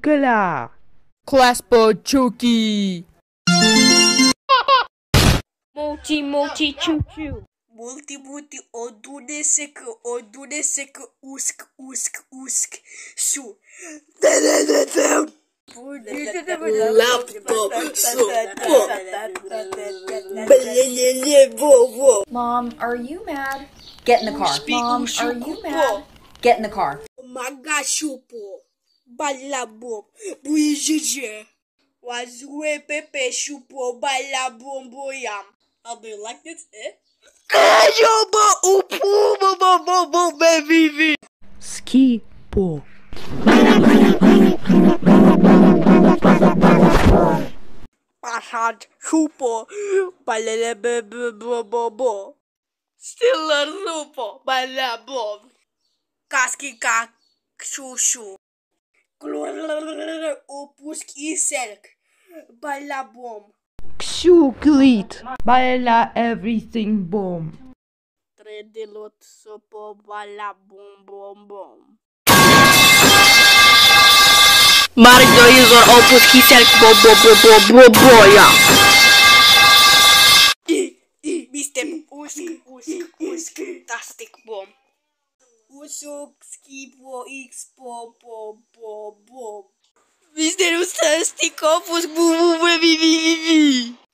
Bella! Claspo Chucky! Mochi mochi choo choo. Multi multi odune sek odune sek usk usk usk su. Laptop support. Mom, are you mad? Get in the car. Mom, are you mad? Get in the car. Oh my Maga chupo. Balabom. Buijije. Wazue pepe chupo balabom boyam. How do you like this, eh? Yoba upu bo bo bo bo baby. Ski Po! Pasad chupo. Balele be be bo bo bo. Stiller supo. Balabom. Kaski kak chuchu. Упускисерк. Балабом. Ксюклит. Бала everything bomb. Тределот сопо балабом бом бом. Mare doizor au pus chiselc bo bo bo bo bo boia. I, i, Mr. Usk, usk, usk, tastic bomb. Usuk, skipo, x, po, po, po, po. Mr. Ustastic, opus, bu, bu, bu, bi, bi, bi.